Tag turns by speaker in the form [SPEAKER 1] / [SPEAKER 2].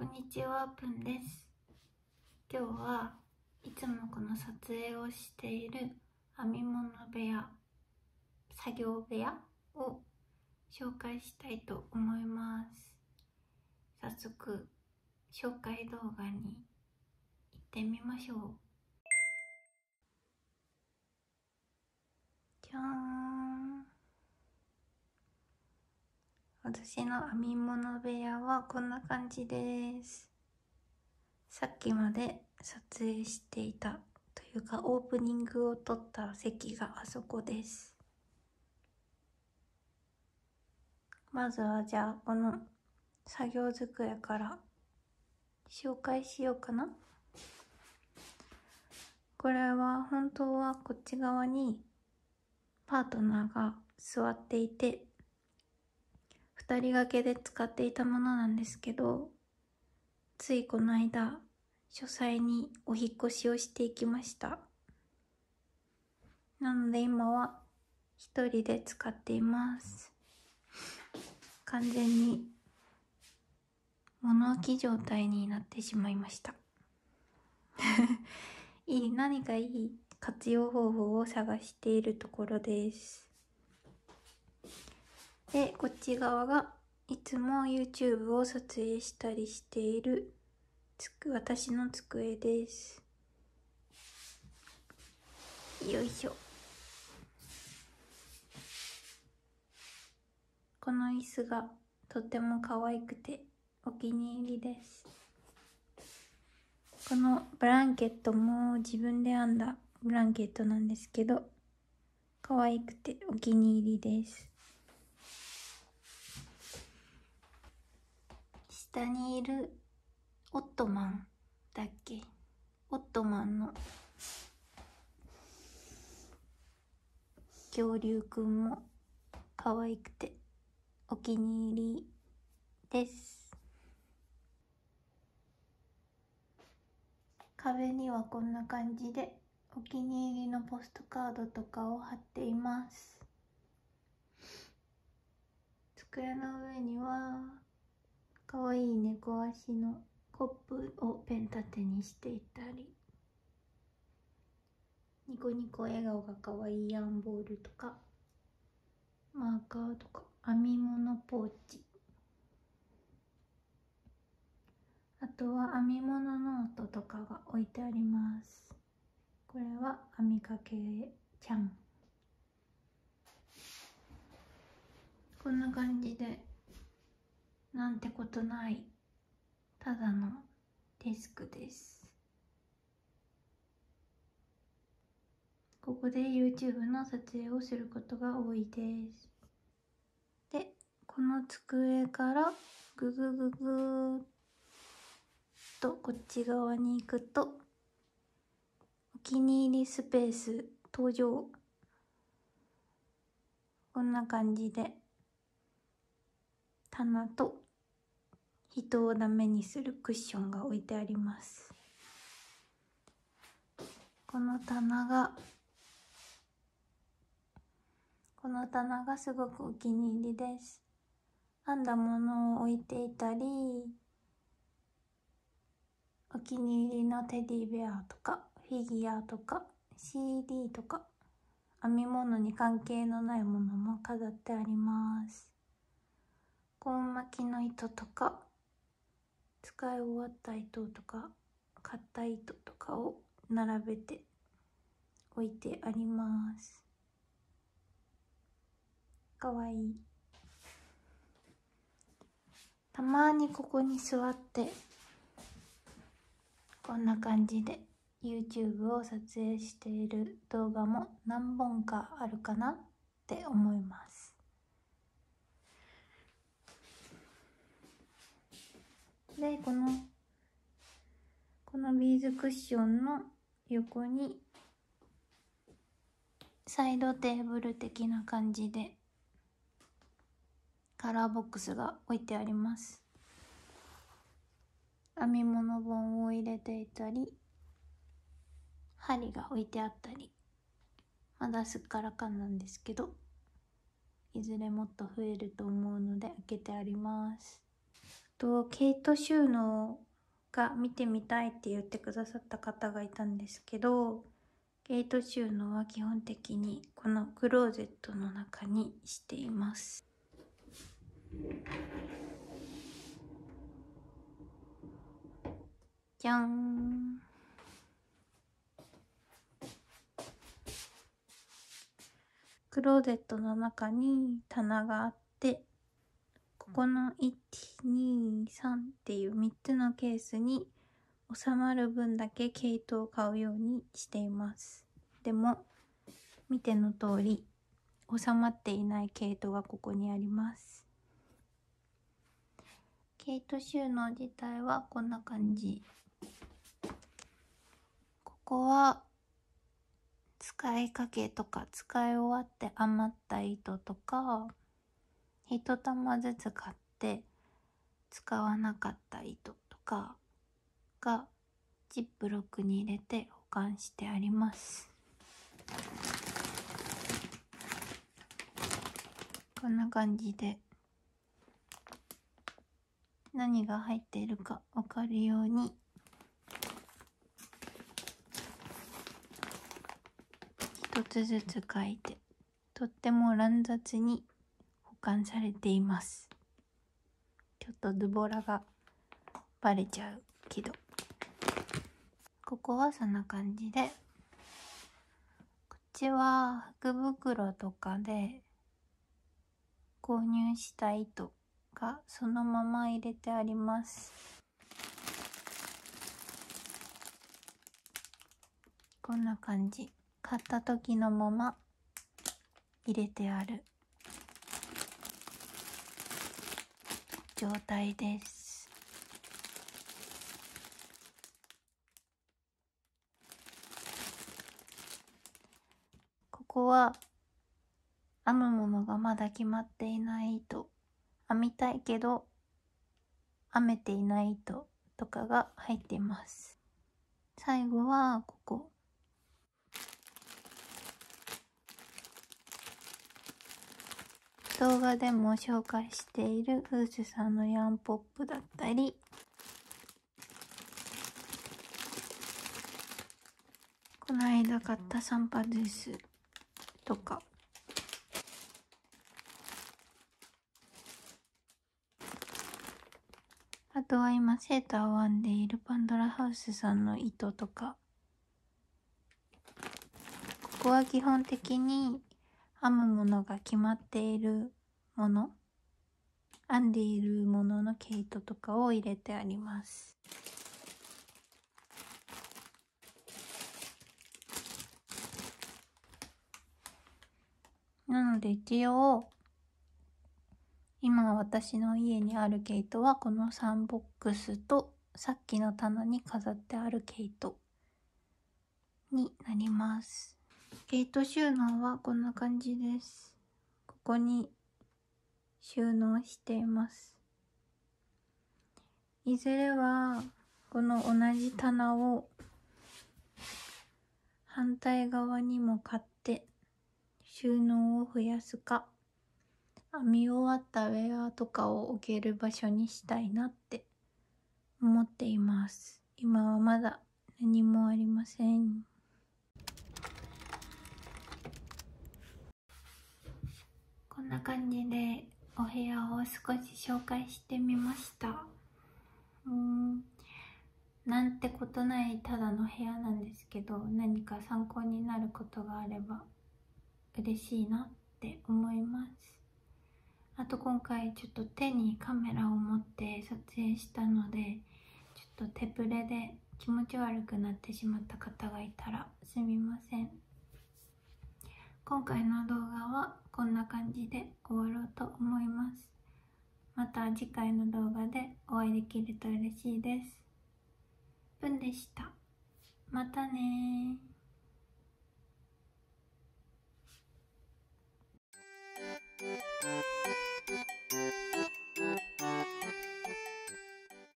[SPEAKER 1] こんにちは、ぷんです。今日はいつもこの撮影をしている編み物部屋、作業部屋を紹介したいと思います。早速、紹介動画に行ってみましょう。じゃーん。私の編み物部屋はこんな感じです。さっきまで撮影していたというかオープニングを撮った席があそこです。まずはじゃあこの作業机から紹介しようかな。これは本当はこっち側にパートナーが座っていて二人掛けで使っていたものなんですけどついこの間書斎にお引越しをしていきました。なので今は一人で使っています。完全に物置状態になってしまいました。いい何かいい活用方法を探しているところです。でこっち側がいつも YouTube を撮影したりしているつく私の机です。よいしょ。この椅子がとっても可愛くてお気に入りです。このブランケットも自分で編んだブランケットなんですけど可愛くてお気に入りです。下にいるオットマンだっけ？オットマンの恐竜くんも可愛くてお気に入りです。壁にはこんな感じでお気に入りのポストカードとかを貼っています。机の上にはかわいい猫足のコップをペン立てにしていたりニコニコ笑顔がかわいいヤンボールとかマーカーとか編み物ポーチ。あとは編み物ノートとかが置いてあります。これは編みかけちゃん。こんな感じでなんてことない。ただのデスクです。ここで YouTube の撮影をすることが多いです。でこの机からググググっとこっち側に行くとお気に入りスペース登場。こんな感じで。棚と人をダメにするクッションが置いてあります。この棚がこの棚がすごくお気に入りです。編んだものを置いていたりお気に入りのテディベアとかフィギュアとか CD とか編み物に関係のないものも飾ってあります。コン巻きの糸とか使い終わった糸とか買った糸とかを並べて置いてあります。かわいい。たまにここに座ってこんな感じで YouTube を撮影している動画も何本かあるかなって思います。でこのこのビーズクッションの横にサイドテーブル的な感じでカラーボックスが置いてあります。編み物本を入れていたり針が置いてあったりまだすっからかんなんですけどいずれもっと増えると思うので開けてあります。と毛糸収納が見てみたいって言ってくださった方がいたんですけど毛糸収納は基本的にこのクローゼットの中にしています。じゃん。クローゼットの中に棚があってここの123っていう3つのケースに収まる分だけ毛糸を買うようにしています。でも見ての通り収まっていない毛糸がここにあります。毛糸収納自体はこんな感じ。ここは使いかけとか使い終わって余った糸とか一玉ずつ買って使わなかった糸とかがジップロックに入れて保管してあります。こんな感じで何が入っているか分かるように一つずつ書いてとっても乱雑に保管されています。ちょっとズボラがバレちゃうけど。ここはそんな感じで。こっちは福袋とかで購入した糸がそのまま入れてあります。こんな感じ。買った時のまま入れてある。状態です。ここは編むものがまだ決まっていない糸編みたいけど編めていない糸とかが入っています。最後はここ。動画でも紹介しているフースさんのヤンポップだったりこの間買ったサンパドゥスとかあとは今セーターを編んでいるパンドラハウスさんの糸とかここは基本的に編むものが決まっているもの編んでいるものの毛糸とかを入れてあります。なので一応今私の家にある毛糸はこの3ボックスとさっきの棚に飾ってある毛糸になります。毛糸収納はこんな感じです。ここに収納しています。いずれはこの同じ棚を反対側にも買って収納を増やすか編み終わったウェアとかを置ける場所にしたいなって思っています今はまだ何もありませんこんな感じでお部屋を少し紹介してみました。うん。なんてことないただの部屋なんですけど何か参考になることがあれば嬉しいなって思います。あと今回ちょっと手にカメラを持って撮影したのでちょっと手プレで気持ち悪くなってしまった方がいたらすみません。今回の動画はこんな感じで終わろうと思います。また次回の動画でお会いできると嬉しいです。文でした。またねー。